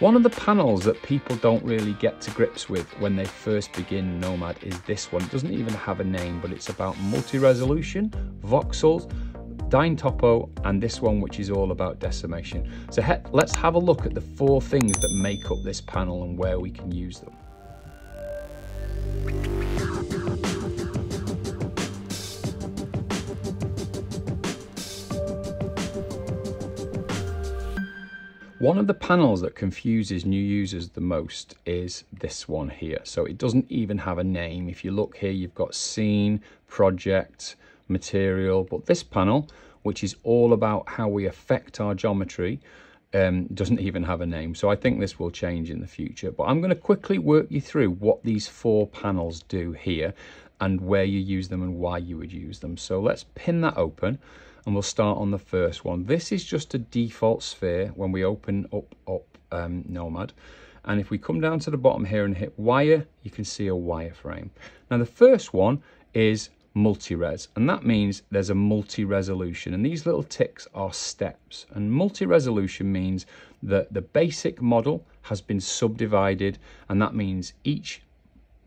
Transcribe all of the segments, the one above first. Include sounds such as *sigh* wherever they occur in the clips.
One of the panels that people don't really get to grips with when they first begin Nomad is this one. It doesn't even have a name, but it's about multi-resolution, voxels, Dyntopo, and this one which is all about decimation. So let's have a look at the four things that make up this panel and where we can use them. One of the panels that confuses new users the most is this one here. So it doesn't even have a name. If you look here, you've got scene, project, material, but this panel, which is all about how we affect our geometry, um, doesn't *laughs* even have a name. So I think this will change in the future. But I'm going to quickly work you through what these four panels do here and where you use them and why you would use them. So let's pin that open and we'll start on the first one. This is just a default sphere when we open up, up um, Nomad. And if we come down to the bottom here and hit wire, you can see a wireframe. Now the first one is multi-res, and that means there's a multi-resolution. And these little ticks are steps. And multi-resolution means that the basic model has been subdivided, and that means each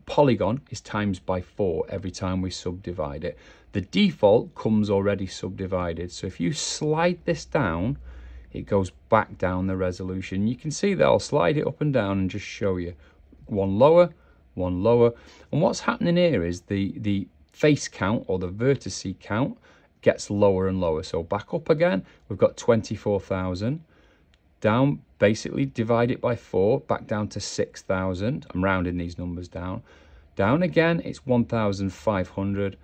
polygon is times by four every time we subdivide it. The default comes already subdivided. So if you slide this down, it goes back down the resolution. You can see that I'll slide it up and down and just show you. One lower, one lower. And what's happening here is the, the face count or the vertice count gets lower and lower. So back up again, we've got 24,000. Down, basically divide it by four, back down to 6,000. I'm rounding these numbers down. Down again, it's 1,500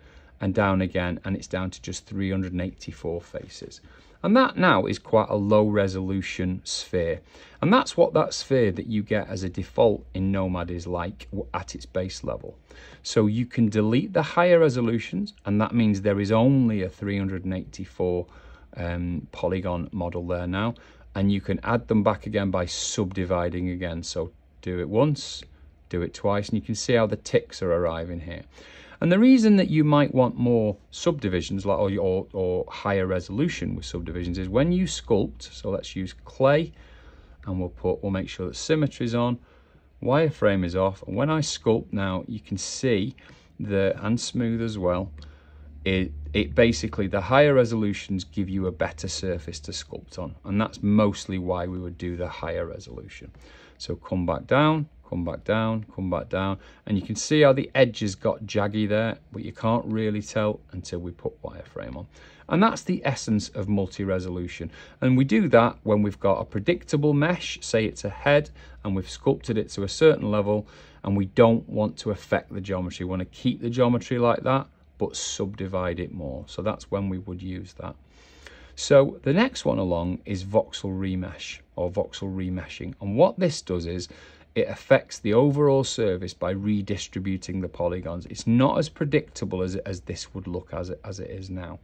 and down again and it's down to just 384 faces. And that now is quite a low resolution sphere. And that's what that sphere that you get as a default in Nomad is like at its base level. So you can delete the higher resolutions and that means there is only a 384 um, polygon model there now. And you can add them back again by subdividing again. So do it once, do it twice, and you can see how the ticks are arriving here. And the reason that you might want more subdivisions like or, or, or higher resolution with subdivisions is when you sculpt, so let's use clay and we'll put, we'll make sure that symmetry is on, wireframe is off. And when I sculpt now, you can see the, and smooth as well, it, it basically, the higher resolutions give you a better surface to sculpt on. And that's mostly why we would do the higher resolution. So come back down, come back down, come back down. And you can see how the edges got jaggy there, but you can't really tell until we put wireframe on. And that's the essence of multi-resolution. And we do that when we've got a predictable mesh, say it's a head, and we've sculpted it to a certain level, and we don't want to affect the geometry. We want to keep the geometry like that, but subdivide it more. So that's when we would use that. So the next one along is voxel remesh or voxel remeshing. And what this does is it affects the overall service by redistributing the polygons. It's not as predictable as, as this would look as it, as it is now.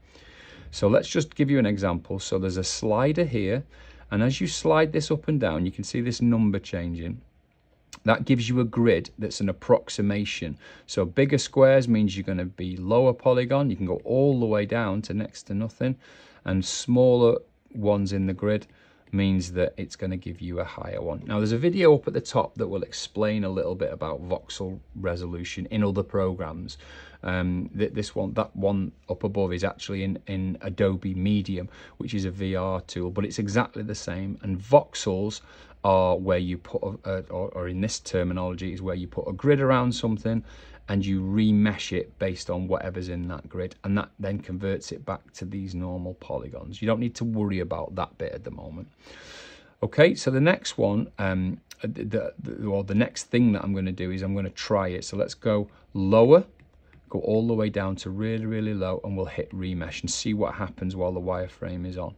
So let's just give you an example. So there's a slider here, and as you slide this up and down, you can see this number changing. That gives you a grid that's an approximation. So bigger squares means you're going to be lower polygon. You can go all the way down to next to nothing. And smaller ones in the grid means that it's going to give you a higher one. Now there's a video up at the top that will explain a little bit about voxel resolution in other programs. Um, this one, that one up above is actually in, in Adobe Medium, which is a VR tool, but it's exactly the same. And voxels are where you put, a, or, or in this terminology, is where you put a grid around something and you remesh it based on whatever's in that grid and that then converts it back to these normal polygons. You don't need to worry about that bit at the moment. Okay, so the next one, um, the, the, or the next thing that I'm going to do is I'm going to try it. So let's go lower, go all the way down to really, really low and we'll hit remesh and see what happens while the wireframe is on.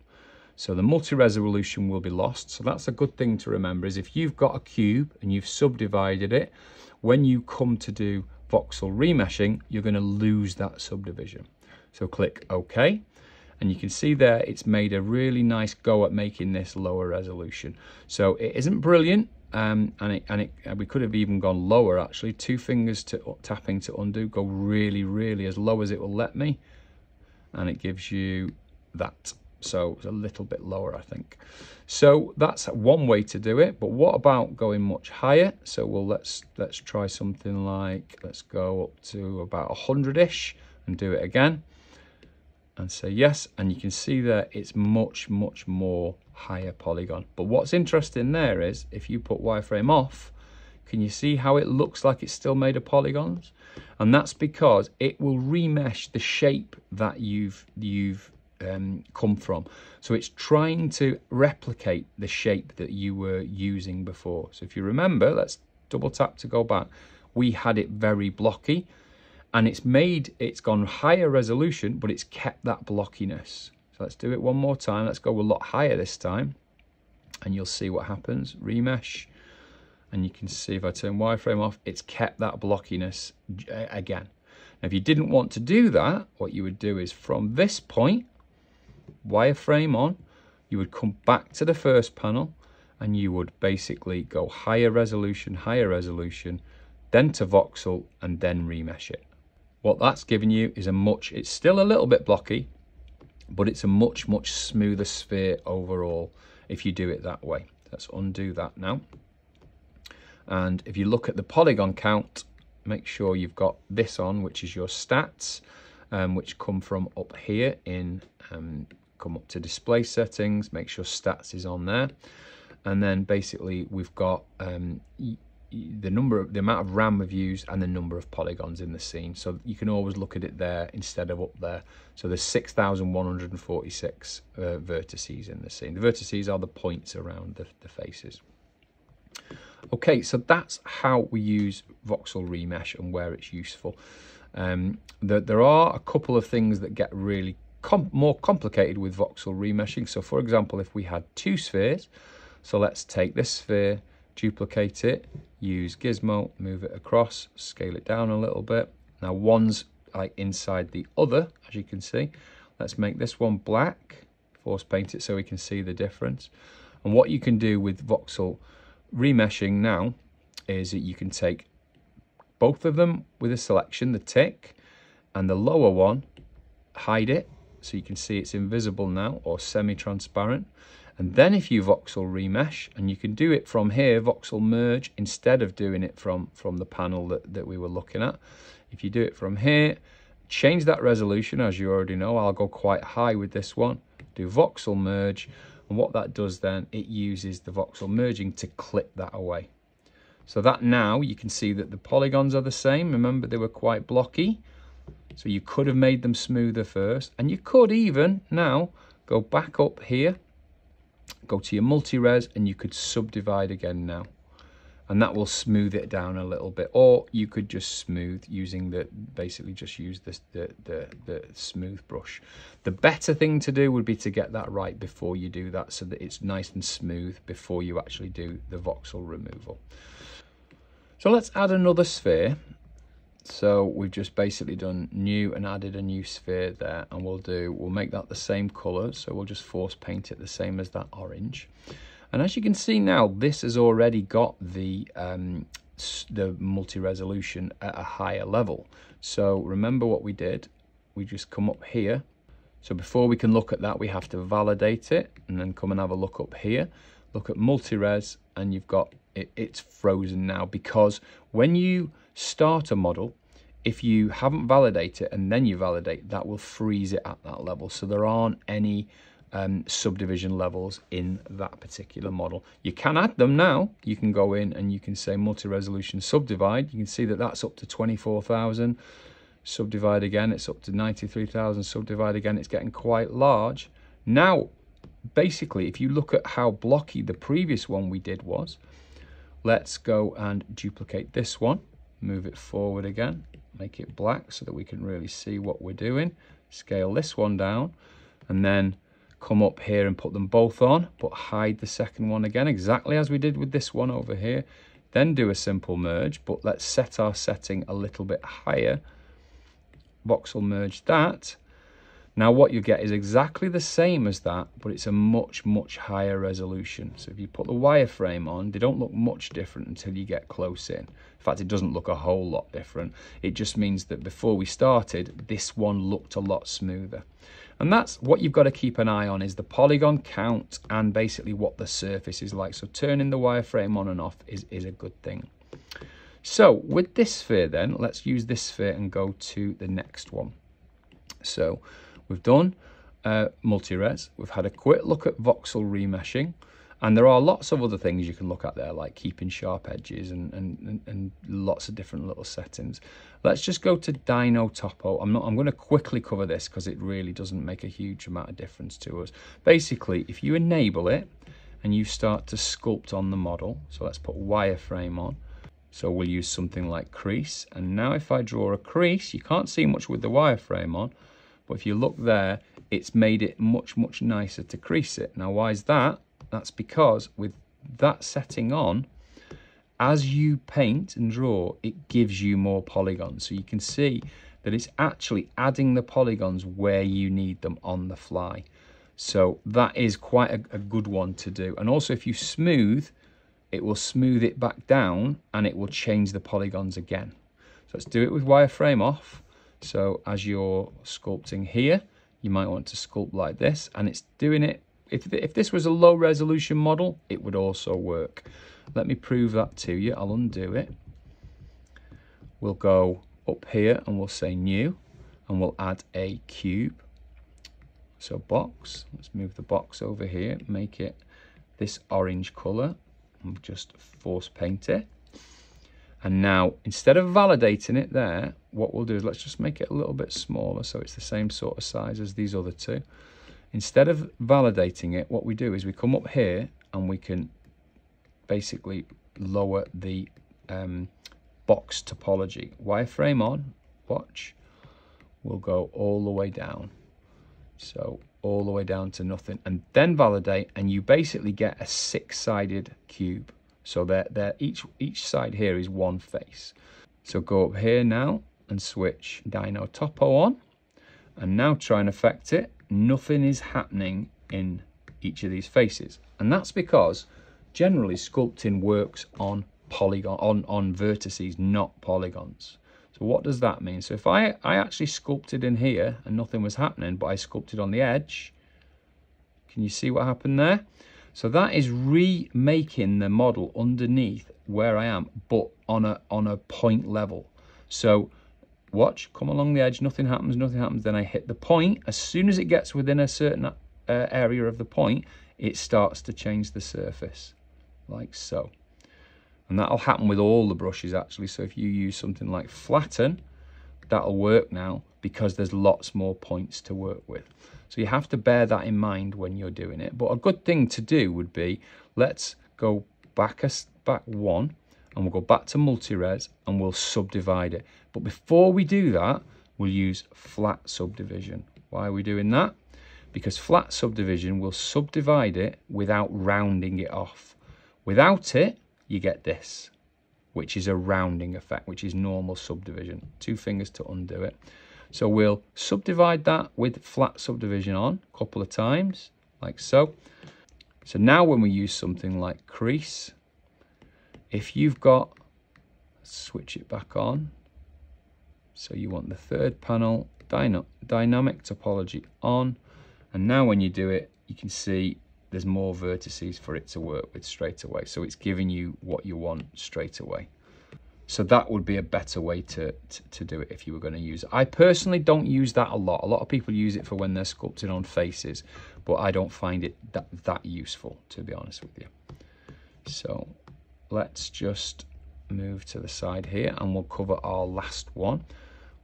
So the multi-resolution will be lost. So that's a good thing to remember is if you've got a cube and you've subdivided it, when you come to do voxel remeshing, you're going to lose that subdivision. So click OK. And you can see there, it's made a really nice go at making this lower resolution. So it isn't brilliant, um, and, it, and it, we could have even gone lower actually. Two fingers to tapping to undo, go really, really as low as it will let me. And it gives you that So it's a little bit lower, I think. So that's one way to do it. But what about going much higher? So well, let's let's try something like, let's go up to about 100-ish and do it again and say yes. And you can see there it's much, much more higher polygon. But what's interesting there is if you put wireframe off, can you see how it looks like it's still made of polygons? And that's because it will remesh the shape that you've you've um, come from. So it's trying to replicate the shape that you were using before. So if you remember, let's double tap to go back. We had it very blocky and it's made, it's gone higher resolution, but it's kept that blockiness. So let's do it one more time. Let's go a lot higher this time and you'll see what happens. Remesh and you can see if I turn wireframe off, it's kept that blockiness again. Now, if you didn't want to do that, what you would do is from this point, wireframe on, you would come back to the first panel and you would basically go higher resolution, higher resolution, then to voxel and then remesh it. What that's giving you is a much, it's still a little bit blocky, but it's a much, much smoother sphere overall if you do it that way. Let's undo that now. And if you look at the polygon count, make sure you've got this on, which is your stats, um, which come from up here in, um, come up to display settings, make sure stats is on there. And then basically we've got um, the number of the amount of RAM we've used and the number of polygons in the scene. So you can always look at it there instead of up there. So there's 6,146 uh, vertices in the scene. The vertices are the points around the, the faces. Okay, so that's how we use voxel remesh and where it's useful. Um, the, there are a couple of things that get really com more complicated with voxel remeshing. So for example, if we had two spheres, so let's take this sphere, duplicate it, use Gizmo, move it across, scale it down a little bit. Now one's like inside the other, as you can see. Let's make this one black, force paint it so we can see the difference. And what you can do with voxel remeshing now is that you can take both of them with a selection, the tick, and the lower one, hide it, so you can see it's invisible now, or semi-transparent. And then if you voxel remesh, and you can do it from here, voxel merge, instead of doing it from, from the panel that, that we were looking at. If you do it from here, change that resolution, as you already know, I'll go quite high with this one, do voxel merge, and what that does then, it uses the voxel merging to clip that away. So that now you can see that the polygons are the same. Remember, they were quite blocky. So you could have made them smoother first. And you could even now go back up here, go to your multi-res, and you could subdivide again now. And that will smooth it down a little bit. Or you could just smooth using the basically just use this the, the the smooth brush. The better thing to do would be to get that right before you do that so that it's nice and smooth before you actually do the voxel removal. So let's add another sphere so we've just basically done new and added a new sphere there and we'll do we'll make that the same color so we'll just force paint it the same as that orange and as you can see now, this has already got the, um, the multi-resolution at a higher level. So remember what we did. We just come up here. So before we can look at that, we have to validate it and then come and have a look up here. Look at multi-res and you've got, it, it's frozen now because when you start a model, if you haven't validated it and then you validate, that will freeze it at that level. So there aren't any um, subdivision levels in that particular model. You can add them now. You can go in and you can say multi-resolution subdivide. You can see that that's up to 24,000. Subdivide again, it's up to 93,000. Subdivide again, it's getting quite large. Now, basically, if you look at how blocky the previous one we did was, let's go and duplicate this one. Move it forward again. Make it black so that we can really see what we're doing. Scale this one down. And then come up here and put them both on, but hide the second one again, exactly as we did with this one over here. Then do a simple merge, but let's set our setting a little bit higher. Voxel merge that. Now what you get is exactly the same as that, but it's a much, much higher resolution. So if you put the wireframe on, they don't look much different until you get close in. In fact, it doesn't look a whole lot different. It just means that before we started, this one looked a lot smoother. And that's what you've got to keep an eye on is the polygon count and basically what the surface is like. So turning the wireframe on and off is, is a good thing. So with this sphere then, let's use this sphere and go to the next one. So we've done uh, multi-res, we've had a quick look at voxel remeshing, and there are lots of other things you can look at there, like keeping sharp edges and, and, and, lots of different little settings. Let's just go to Dyntopo. I'm, not, I'm going to quickly cover this because it really doesn't make a huge amount of difference to us. Basically, if you enable it and you start to sculpt on the model, so let's put wireframe on, so we'll use something like crease. And now if I draw a crease, you can't see much with the wireframe on, but if you look there, it's made it much, much nicer to crease it. Now, why is that? That's because with that setting on, as you paint and draw, it gives you more polygons. So you can see that it's actually adding the polygons where you need them on the fly. So that is quite a, a good one to do. And also if you smooth, it will smooth it back down and it will change the polygons again. So let's do it with wireframe off. So as you're sculpting here, you might want to sculpt like this and it's doing it. If, if this was a low resolution model, it would also work. Let me prove that to you. I'll undo it. We'll go up here and we'll say new and we'll add a cube. So box, let's move the box over here, make it this orange color and just force paint it. And now, instead of validating it there, what we'll do is let's just make it a little bit smaller so it's the same sort of size as these other two. Instead of validating it, what we do is we come up here and we can basically lower the um, box topology. Wireframe on, watch, we'll go all the way down. So all the way down to nothing and then validate and you basically get a six-sided cube. So they're, they're each, each side here is one face. So go up here now and switch Dyntopo on and now try and affect it. Nothing is happening in each of these faces. And that's because generally sculpting works on polygon on, on vertices, not polygons. So what does that mean? So if I, I actually sculpted in here and nothing was happening, but I sculpted on the edge, can you see what happened there? So that is remaking the model underneath where I am, but on a, on a point level. So watch, come along the edge, nothing happens, nothing happens. Then I hit the point. As soon as it gets within a certain uh, area of the point, it starts to change the surface like so. And that'll happen with all the brushes actually. So if you use something like flatten, that'll work now because there's lots more points to work with. So you have to bear that in mind when you're doing it. But a good thing to do would be, let's go back, a, back one and we'll go back to multi-res and we'll subdivide it. But before we do that, we'll use flat subdivision. Why are we doing that? Because flat subdivision will subdivide it without rounding it off. Without it, you get this, which is a rounding effect, which is normal subdivision. Two fingers to undo it. So we'll subdivide that with flat subdivision on a couple of times, like so. So now when we use something like crease, if you've got, switch it back on. So you want the third panel, dyno, dynamic topology on. And now when you do it, you can see there's more vertices for it to work with straight away. So it's giving you what you want straight away. So that would be a better way to, to, to, do it if you were going to use it. I personally don't use that a lot. A lot of people use it for when they're sculpting on faces, but I don't find it that, that useful, to be honest with you. So let's just move to the side here and we'll cover our last one,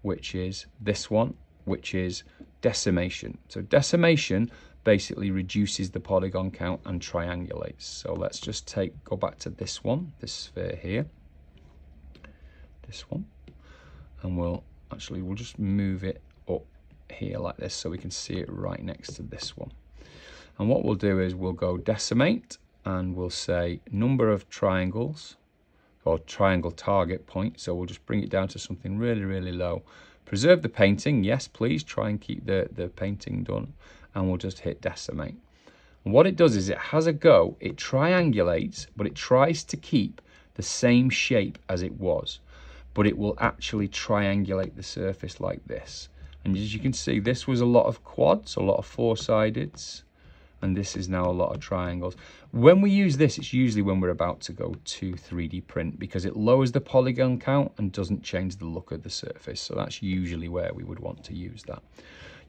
which is this one, which is decimation. So decimation basically reduces the polygon count and triangulates. So let's just take, go back to this one, this sphere here, this one, and we'll actually, we'll just move it up here like this so we can see it right next to this one. And what we'll do is we'll go decimate and we'll say number of triangles or triangle target point. So we'll just bring it down to something really, really low, Preserve the painting, yes please, try and keep the, the painting done and we'll just hit decimate. And what it does is it has a go, it triangulates, but it tries to keep the same shape as it was, but it will actually triangulate the surface like this. And as you can see, this was a lot of quads, a lot of four-sideds, and this is now a lot of triangles. When we use this, it's usually when we're about to go to 3D print because it lowers the polygon count and doesn't change the look of the surface. So that's usually where we would want to use that.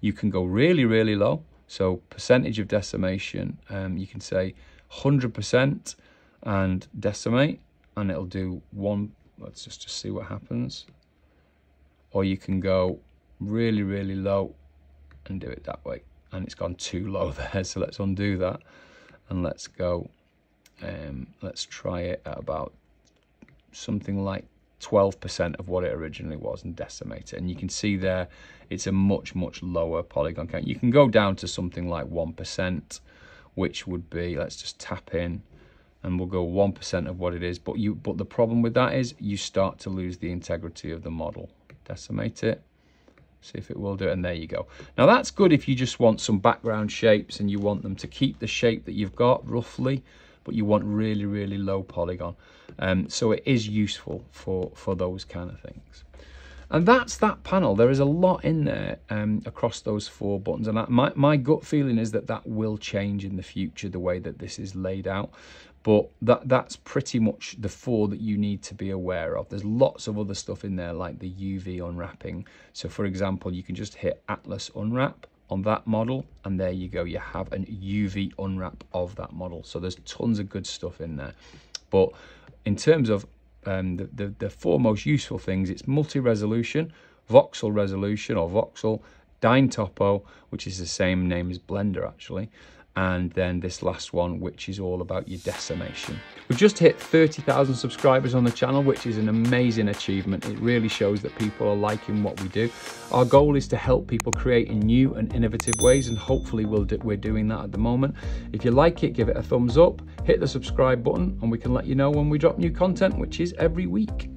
You can go really, really low. So percentage of decimation, um, you can say 100% and decimate and it'll do one, let's just, just see what happens. Or you can go really, really low and do it that way. And it's gone too low *laughs* there, so let's undo that and let's go, um, let's try it at about something like 12% of what it originally was and decimate it. And you can see there, it's a much, much lower polygon count. You can go down to something like 1%, which would be, let's just tap in and we'll go 1% of what it is. But you, but the problem with that is you start to lose the integrity of the model. Decimate it, see if it will do it, and there you go. Now that's good if you just want some background shapes and you want them to keep the shape that you've got roughly, but you want really, really low polygon. Um, so it is useful for, for those kind of things. And that's that panel. There is a lot in there um, across those four buttons. And my, my gut feeling is that that will change in the future, the way that this is laid out. But that that's pretty much the four that you need to be aware of. There's lots of other stuff in there like the UV unwrapping. So for example, you can just hit Atlas Unwrap on that model and there you go you have an UV unwrap of that model. So there's tons of good stuff in there. But in terms of um, the, the, the four most useful things, it's multi-resolution, voxel resolution or voxel, Dyntopo, which is the same name as Blender actually, and then this last one which is all about your decimation. We've just hit 30,000 subscribers on the channel which is an amazing achievement. It really shows that people are liking what we do. Our goal is to help people create in new and innovative ways and hopefully we'll do, we're doing that at the moment. If you like it give it a thumbs up, hit the subscribe button and we can let you know when we drop new content which is every week.